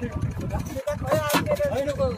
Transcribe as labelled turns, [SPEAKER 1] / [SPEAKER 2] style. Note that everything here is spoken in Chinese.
[SPEAKER 1] 哎，那个